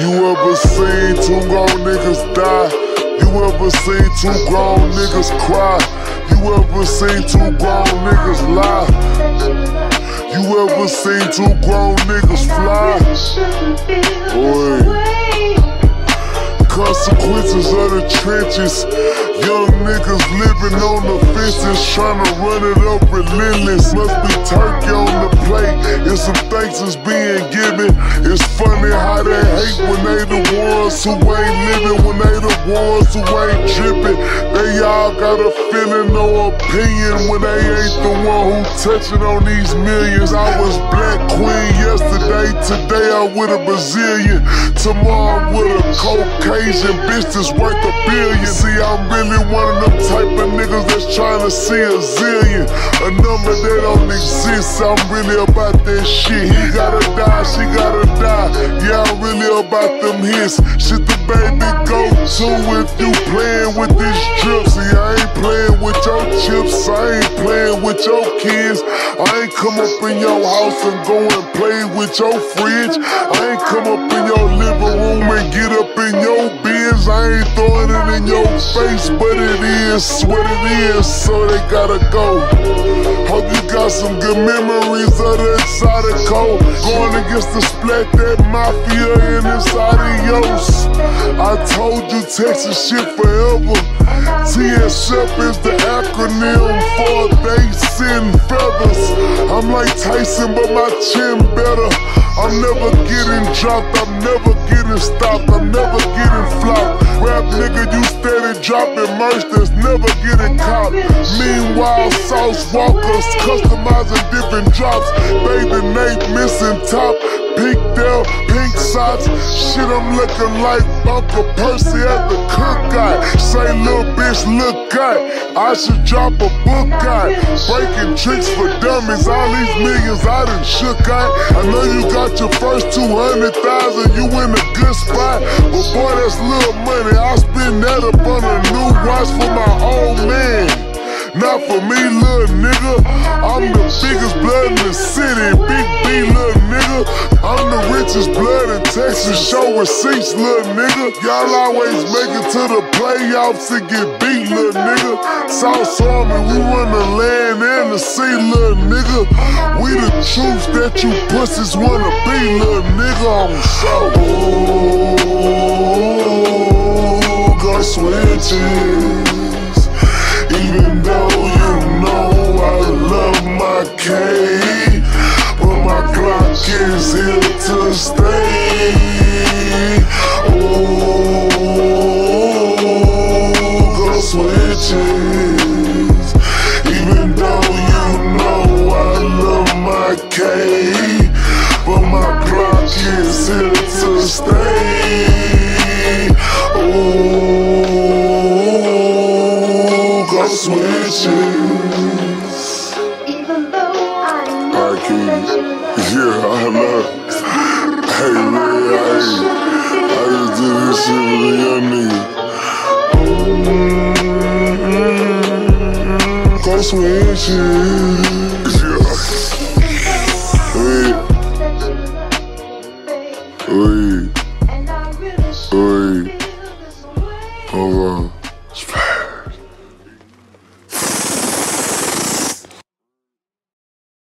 you ever seen two grown niggas die? You ever seen two grown niggas cry? You ever seen two grown niggas lie? You ever seen two grown niggas fly? Boy. Consequences of the trenches. Niggas living on the fences, trying to run it up relentless. Must be turkey on the plate. If some thanks is being given, it's funny how they hate when they the ones who ain't living, when they the ones who ain't dripping. They all got a feeling, no opinion when they ain't the one who touching on these millions. I was black queen yesterday, today I'm with a Brazilian. Tomorrow I'm with a Caucasian. Bitch that's worth a billion. See, I'm really one of them type of niggas that's trying to see a zillion. A number that don't exist, I'm really about that shit. He gotta die, she gotta die. Yeah, I'm really about them hits. Shit the baby go to if you playing with this drip. See, I ain't playing with your chips, I ain't playing with your kids. I ain't come up in your house and go and play with your fridge. I ain't come up in your living room and get up in your biz. I ain't throwing it in your face, but it is what it is, so they gotta go. Hope you got some good memories of that side of cold. Going against the splat, that mafia and it's adios. I told you Texas shit forever. TSF is the acronym for they send feathers. I'm like Tyson, but my chin better. I'm never getting dropped, I'm never getting stopped, I'm never getting flopped. Rap nigga, you steady dropping merch that's never getting caught. Meanwhile, Sauce Walka's customizing different drops. Baby Nate missing top, pink Dell, pink socks. Shit, I'm looking like Uncle Percy at the cookout. Say, little bitch, look out. I should drop a book out. Breaking tricks for dummies. All these millions I done shook out. I know you got your first 200,000. You in a good spot. But boy, that's little money. I spend that up on a new watch for my old man. Not for me, little nigga. I'm the biggest blood in the city. Richest blood in Texas. Show receipts, little nigga. Y'all always make it to the playoffs and get beat, little nigga. South Army, we run the land and the sea, little nigga. We the truth that you pussies wanna be, little nigga. I'm so. Switches. Even though I know you Yeah, I love. Hey, man, I, I just did this shit with a young nigga. Mm-hmm. Go. Yeah. Wait, wait, I wait. Hold on.